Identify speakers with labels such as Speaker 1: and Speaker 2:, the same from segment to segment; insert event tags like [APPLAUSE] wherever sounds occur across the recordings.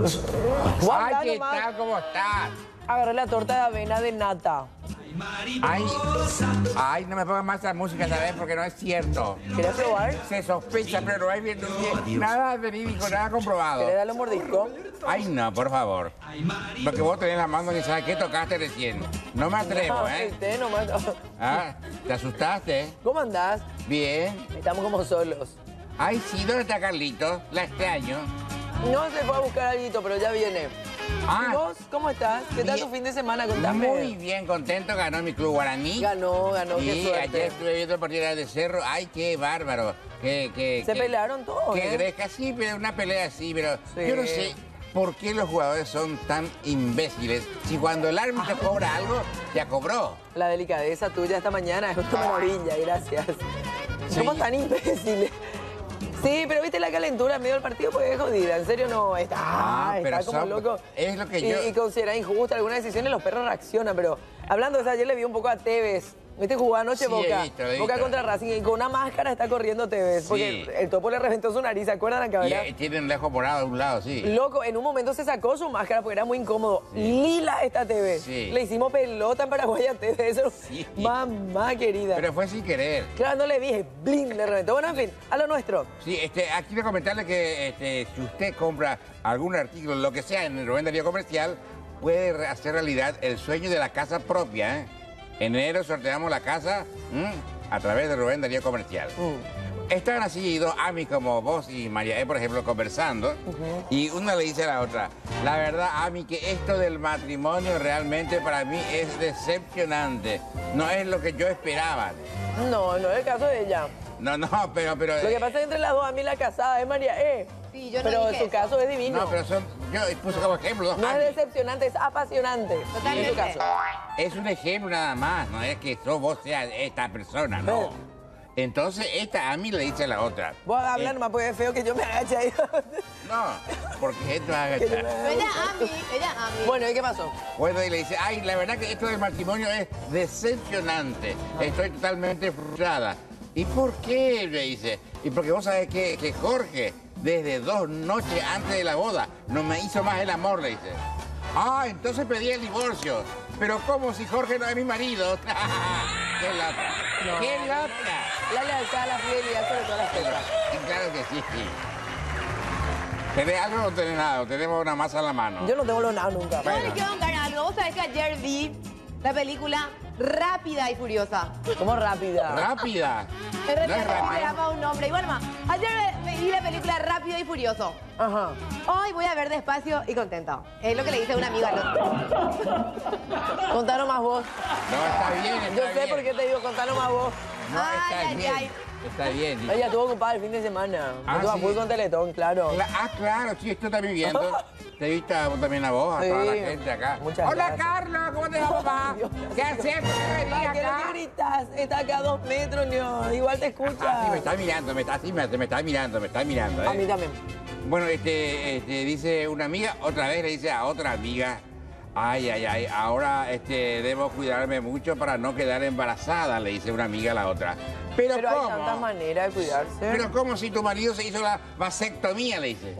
Speaker 1: Guarda
Speaker 2: Ay, ¿qué tal? ¿Cómo estás?
Speaker 1: Agarré la torta de avena de nata.
Speaker 2: Ay, ay, no me pongas más esa música, ¿sabes? Porque no es cierto.
Speaker 1: ¿Querés probar?
Speaker 2: Se sospecha, pero no hay bien, nada verídico, nada comprobado.
Speaker 1: ¿Querés darle un mordisco?
Speaker 2: Ay, no, por favor. Porque vos tenés la mano y sabes qué tocaste recién. No me atrevo, ¿eh?
Speaker 1: té nomás.
Speaker 2: Ah, ¿te asustaste?
Speaker 1: ¿Cómo andás?
Speaker 2: Bien.
Speaker 1: Estamos como solos.
Speaker 2: Ay, sí, ¿dónde está Carlito? La extraño.
Speaker 1: No se fue a buscar algo, pero ya viene.
Speaker 2: Ah.
Speaker 1: ¿Y vos? ¿Cómo estás? ¿Qué tal
Speaker 2: Bien.
Speaker 1: tu fin de semana? Contame.
Speaker 2: Muy bien, contento, ganó mi club guaraní.
Speaker 1: Ganó, ganó, qué
Speaker 2: Sí,
Speaker 1: suerte.
Speaker 2: ayer estuve viendo el partido de Cerro. Ay, qué bárbaro. Qué, qué,
Speaker 1: Se
Speaker 2: qué-
Speaker 1: pelearon todos,
Speaker 2: Qué
Speaker 1: ¿eh?
Speaker 2: gresca, sí, pero una pelea así, pero
Speaker 1: Sí.
Speaker 2: yo no sé por qué los jugadores son tan imbéciles. Si cuando el árbitro cobra algo, ya cobró.
Speaker 1: La delicadeza tuya esta mañana es una maravilla, gracias.
Speaker 2: Sí.
Speaker 1: ¿Cómo tan imbéciles? Sí, pero viste la calentura en medio del partido porque es jodida. En serio no está,
Speaker 2: Ah,
Speaker 1: está
Speaker 2: pero
Speaker 1: como
Speaker 2: son-
Speaker 1: loco.
Speaker 2: es lo que
Speaker 1: y,
Speaker 2: yo-
Speaker 1: y considera injusta algunas decisiones, los perros reaccionan, pero hablando de eso, ayer le vi un poco a Tevez. ¿Viste jugar anoche
Speaker 2: Sí,
Speaker 1: Boca?
Speaker 2: visto,
Speaker 1: Boca contra Racing y con una máscara está corriendo Tevez. Porque
Speaker 2: Sí.
Speaker 1: el topo le reventó su nariz, ¿se acuerdan acá,
Speaker 2: Y eh, tienen un lejos morado a un lado, sí.
Speaker 1: Loco, en un momento se sacó su máscara porque era muy incómodo. Lila esta TV. Le hicimos pelota en Paraguay a TV. Eso,
Speaker 2: Sí.
Speaker 1: mamá querida.
Speaker 2: Pero fue sin querer.
Speaker 1: Claro, no le dije, bling, le reventó. Bueno, en fin, a lo nuestro.
Speaker 2: Sí, este, aquí quiero comentarle que este, si usted compra algún artículo, lo que sea, en el Rubén Darío Comercial, puede hacer realidad el sueño de la casa propia. ¿eh? En enero sorteamos la casa ¿m? a través de Rubén Darío Comercial. Estaban así dos Ami como vos y María E, por ejemplo, conversando, y una le dice a la otra, la verdad, Ami, que esto del matrimonio realmente para mí es decepcionante. No es lo que yo esperaba.
Speaker 1: No, no es el caso de ella.
Speaker 2: No, no, pero... pero
Speaker 1: Lo que
Speaker 2: eh,
Speaker 1: pasa es que entre las dos, a mí la casada es María E.
Speaker 3: Sí, yo no
Speaker 1: Pero
Speaker 3: dije
Speaker 1: en tu
Speaker 3: eso.
Speaker 1: caso es divino.
Speaker 2: No, pero son. Yo puse como ejemplo
Speaker 1: No es decepcionante, es apasionante.
Speaker 3: Totalmente.
Speaker 1: En tu caso.
Speaker 2: Es un ejemplo nada más, no es que vos seas esta persona, no.
Speaker 1: Pero-
Speaker 2: Entonces esta a mí le dice a la otra.
Speaker 1: Vos hablas
Speaker 2: eh,
Speaker 1: nomás porque es feo que yo me agache ahí. [LAUGHS]
Speaker 2: No, porque esto
Speaker 1: me
Speaker 2: agachar.
Speaker 3: Ella a mí, ella a mí.
Speaker 1: bueno, ¿y qué pasó?
Speaker 2: Bueno, y le dice, ay, la verdad que esto del matrimonio es decepcionante. Estoy totalmente frustrada. ¿Y por qué? Le dice. Y porque vos sabés que, que Jorge, desde dos noches antes de la boda, no me hizo más el amor, le dice. Ah, entonces pedí el divorcio. Pero ¿cómo si Jorge no es mi marido? [LAUGHS] ¡Qué!
Speaker 1: No.
Speaker 2: ¡Qué loca!
Speaker 1: La lealtad, la fidelidad sobre todas las cosas.
Speaker 2: Y claro que sí. ¿Tenés algo o no tenés nada? ¿O tenemos una masa en la mano?
Speaker 1: Yo no tengo lo nada nunca.
Speaker 3: Yo les quiero contar algo. Vos sabés que ayer vi la película Rápida y Furiosa.
Speaker 1: Como rápida.
Speaker 2: ¡Rápida! Rápida.
Speaker 3: llama un nombre. Igual más. Ayer me- vi la película Rápido y Furioso.
Speaker 1: Ajá.
Speaker 3: Hoy voy a ver despacio y contento. Es lo que le dice un amigo al otro. [LAUGHS]
Speaker 1: Contanos más vos.
Speaker 2: No, está bien, está
Speaker 1: Yo sé
Speaker 2: bien.
Speaker 1: por qué te digo, contanos más vos.
Speaker 2: No, está
Speaker 3: Ay, ay,
Speaker 2: bien.
Speaker 3: ay.
Speaker 2: Está bien.
Speaker 1: Ella estuvo ocupada el fin de semana.
Speaker 2: Ah,
Speaker 1: estuvo
Speaker 2: sí.
Speaker 1: full con Teletón, claro.
Speaker 2: Cla- ah, claro, sí, esto también viendo. [LAUGHS] Te viste también a vos, a
Speaker 1: Sí.
Speaker 2: toda la gente acá.
Speaker 1: Muchas
Speaker 2: Hola,
Speaker 1: gracias.
Speaker 2: Carlos, ¿cómo te va, papá?
Speaker 1: Dios,
Speaker 2: ¿Qué haces? ¿Por qué
Speaker 1: gritas? Está acá a dos metros, Nio. Igual te escucha.
Speaker 2: Ah, sí, me está mirando, me está, así me, me está mirando, me está mirando. ¿eh?
Speaker 1: A mí también.
Speaker 2: Bueno, este, este, dice una amiga, otra vez le dice a otra amiga, ay, ay, ay, ahora este, debo cuidarme mucho para no quedar embarazada, le dice una amiga a la otra. Pero,
Speaker 1: Pero
Speaker 2: ¿cómo?
Speaker 1: hay tantas maneras de cuidarse.
Speaker 2: Pero ¿cómo si tu marido se hizo la vasectomía, le dice?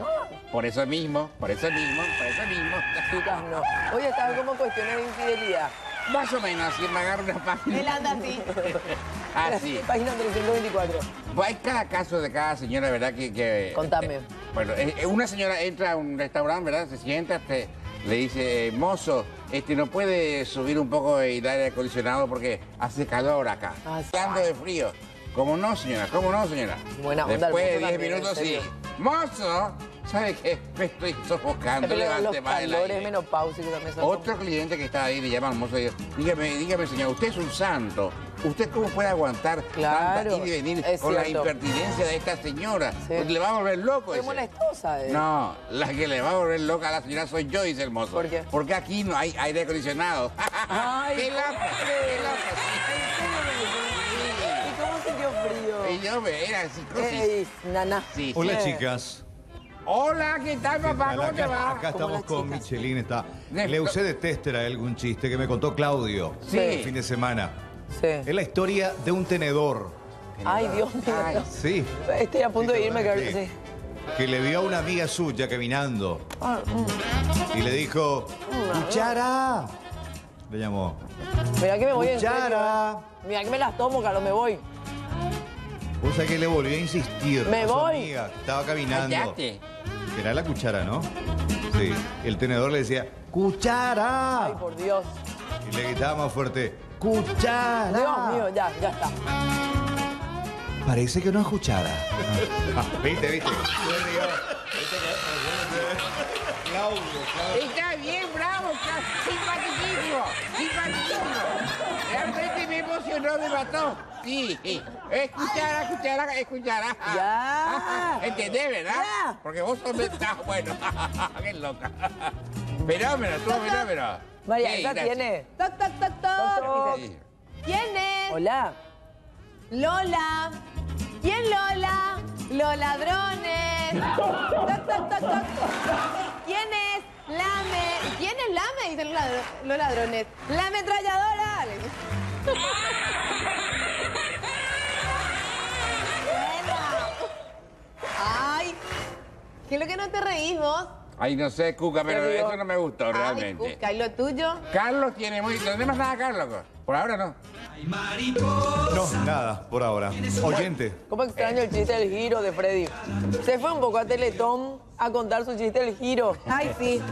Speaker 2: Por eso mismo, por eso mismo, por eso mismo.
Speaker 1: Chicas, no. Oye, están como cuestiones de infidelidad.
Speaker 2: Más o menos, si me agarro una
Speaker 3: Él
Speaker 2: página
Speaker 3: anda así. [LAUGHS]
Speaker 2: así. [LAUGHS]
Speaker 1: Página 324.
Speaker 2: Pues hay cada caso de cada señora, ¿verdad? Que, que-
Speaker 1: Contame.
Speaker 2: eh, bueno, eh, eh, una señora entra a un restaurante, ¿verdad? Se sienta, te- le dice, eh, mozo, este, ¿no puede subir un poco el aire acondicionado porque hace calor acá?
Speaker 1: Ah, sí.
Speaker 2: Ando de frío. ¿Cómo no, señora? ¿Cómo no, señora?
Speaker 1: Buena onda
Speaker 2: Después de
Speaker 1: mozo
Speaker 2: 10
Speaker 1: también,
Speaker 2: minutos, sí. Mozo, ¿sabe qué? Me estoy sofocando,
Speaker 1: Pero
Speaker 2: levante más el aire.
Speaker 1: menopáusicos también
Speaker 2: Otro cliente que está ahí le llama al mozo y dice, dígame, dígame, señor, usted es un santo. ¿Usted cómo puede aguantar
Speaker 1: Claro,
Speaker 2: tanta ir y venir
Speaker 1: es
Speaker 2: con la impertinencia de esta señora?
Speaker 1: Sí.
Speaker 2: Le va a volver loco
Speaker 1: Qué
Speaker 2: ese.
Speaker 1: molestosa, eh.
Speaker 2: No, la que le va a volver loca a la señora soy yo, dice el mozo.
Speaker 1: ¿Por qué?
Speaker 2: Porque aquí no hay aire acondicionado. [LAUGHS]
Speaker 1: Ay,
Speaker 2: ¡Qué! ¡Qué
Speaker 1: ¿Y
Speaker 2: yo.
Speaker 1: Ey, nana.
Speaker 2: Sí.
Speaker 4: Hola
Speaker 1: Eh.
Speaker 4: chicas.
Speaker 2: Hola, ¿qué tal, papá? ¿Cómo te
Speaker 4: Acá,
Speaker 2: va?
Speaker 4: acá
Speaker 1: Como
Speaker 4: estamos
Speaker 1: las
Speaker 4: con
Speaker 1: chicas.
Speaker 4: Michelin. Está.
Speaker 2: De-
Speaker 4: Le usé de tester a él un chiste que me contó Claudio
Speaker 2: Sí.
Speaker 4: el fin de semana.
Speaker 1: Sí.
Speaker 4: Es la historia de un tenedor.
Speaker 1: Ay, Dios mío.
Speaker 2: Ay.
Speaker 4: Sí.
Speaker 1: Estoy a punto de irme. Carlos. Sí.
Speaker 4: que le vio a una amiga suya caminando
Speaker 1: Ah, mm.
Speaker 4: y le dijo, ¡Cuchara! Le llamó.
Speaker 1: Mira que me voy en serio.
Speaker 4: ¡Cuchara!
Speaker 1: Mira que me las tomo, Carlos, me voy.
Speaker 4: O sea que le volvió a insistir.
Speaker 1: Me
Speaker 4: a su
Speaker 1: voy.
Speaker 4: amiga, que estaba caminando.
Speaker 2: Cállate.
Speaker 4: Era la cuchara, ¿no? Sí. El tenedor le decía, ¡Cuchara!
Speaker 1: Ay, por Dios.
Speaker 4: Y le gritaba más fuerte, ¡Cuchara!
Speaker 1: Dios mío, ya, ya está.
Speaker 4: Parece que no es cuchara. [LAUGHS] ¿Viste, viste?
Speaker 2: Está bien, bravo, está Me emocionó, me mató. Sí, escuchara, escuchara, escuchara.
Speaker 1: Ya.
Speaker 2: ¿Entendés, verdad?
Speaker 1: Ya.
Speaker 2: Porque vos sos... [LAUGHS] Ah, bueno, [LAUGHS] qué loca. Fenómeno, tú fenómeno.
Speaker 1: María,
Speaker 2: Sí, gracias.
Speaker 1: tiene.
Speaker 3: Toc, toc, toc, toc.
Speaker 2: Sí.
Speaker 3: ¿Quién es?
Speaker 1: Hola.
Speaker 3: Lola. ¿Quién Lola? Los ladrones. [LAUGHS] Toc, toc, toc, toc. ¿Quién es? Lame. ¿Quién es Lame? Dicen los ladrones. La ametralladora. No te reís vos?
Speaker 2: Ay, no sé, Cuca, pero eso no me gustó
Speaker 3: Ay,
Speaker 2: realmente.
Speaker 3: Cuca, ¿y lo tuyo?
Speaker 2: Carlos tiene muy... ¿No tenemos nada, Carlos? Por ahora no.
Speaker 4: No, nada, por ahora. Oyente.
Speaker 1: ¿Cómo extraño el chiste del giro de Freddy? Se fue un poco a Teletón a contar su chiste del giro.
Speaker 3: Ay, sí.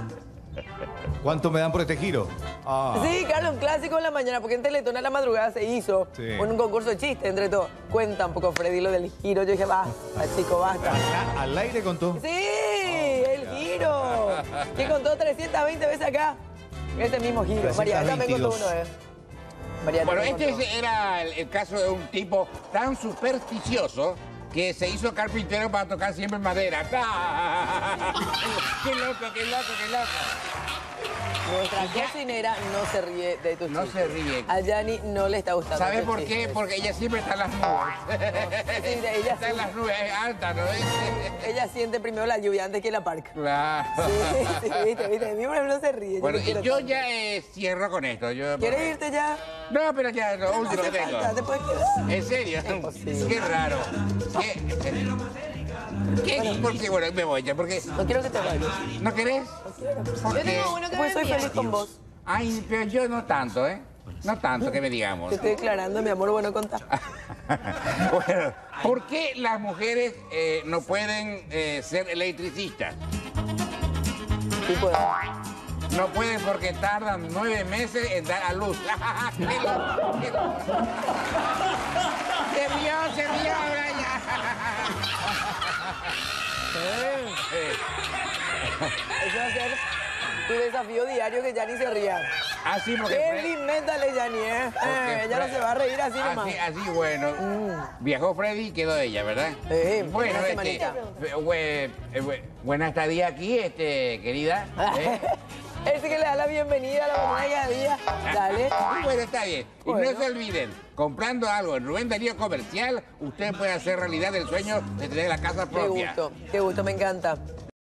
Speaker 4: ¿Cuánto me dan por este giro? Ah,
Speaker 1: Sí, Carlos, un clásico en la mañana, porque en Teletón a la madrugada se hizo
Speaker 4: Sí.
Speaker 1: un concurso de chistes entre todos. Cuenta un poco, Freddy, lo del giro. Yo dije, basta, chico, basta.
Speaker 4: acá al aire contó.
Speaker 1: ¡Sí! [LAUGHS] Que contó 320 veces acá. Ese mismo giro. María, esta me contó
Speaker 4: 322.
Speaker 1: uno, ¿eh? María,
Speaker 2: Bueno, este
Speaker 1: contó.
Speaker 2: era el, el caso de un tipo tan supersticioso que se hizo carpintero para tocar siempre madera. [LAUGHS] ¡Qué loco, qué loco, qué loco!
Speaker 1: Nuestra cocinera no se ríe de tus
Speaker 2: No
Speaker 1: chistes.
Speaker 2: se ríe.
Speaker 1: A Yani no le está gustando.
Speaker 2: ¿Sabes por qué? Porque ella siempre está en las nubes.
Speaker 1: Sí, de ella [LAUGHS]
Speaker 2: está en las nubes, es alta, ¿no? [LAUGHS]
Speaker 1: Ella siente primero la lluvia antes que la parca.
Speaker 2: Claro.
Speaker 1: Sí, sí, viste, viste. Mi hombre no se ríe.
Speaker 2: Bueno,
Speaker 1: no
Speaker 2: yo ya eh, cierro con esto. Yo,
Speaker 1: ¿Quieres irte ya?
Speaker 2: No, pero ya, lo último que tengo.
Speaker 1: falta, te puedes quedar.
Speaker 2: ¿En serio? Qué raro. ¿Qué? ¿Qué? ¿Por qué? Bueno, me voy ya, porque...
Speaker 1: No quiero que te vayas.
Speaker 2: ¿No querés? ¿Por
Speaker 3: Yo tengo uno que
Speaker 1: Pues
Speaker 3: me
Speaker 1: soy feliz con vos.
Speaker 2: Ay, pero yo no tanto, ¿eh? No tanto que me digamos.
Speaker 1: Te estoy declarando, mi amor, bueno, contá. [LAUGHS]
Speaker 2: bueno, ¿por qué las mujeres eh, no pueden eh, ser electricistas?
Speaker 1: Tipo de...
Speaker 2: No pueden porque tardan nueve meses en dar a luz. [LAUGHS] ¡Qué! Se rió, se rió, [LAUGHS]
Speaker 1: Ese va a ser tu desafío diario que Yani se ría.
Speaker 2: Así porque...
Speaker 1: Heavy metal es Yani, ¿eh? Eh, Ella no se va a reír así nomás.
Speaker 2: Así, así, bueno. Viajó Freddy y quedó ella, ¿verdad? Bueno, este, eh, bue- eh, bue- buena estadía aquí, este, querida. [LAUGHS] ¿eh?
Speaker 1: Ese que le da la bienvenida a la mañana cada día. Dale.
Speaker 2: Bueno, está bien. Y
Speaker 1: Bueno.
Speaker 2: no se olviden, comprando algo en Rubén Darío Comercial, usted puede hacer realidad el sueño de tener la casa
Speaker 1: Qué
Speaker 2: propia.
Speaker 1: gusto, qué gusto, me encanta.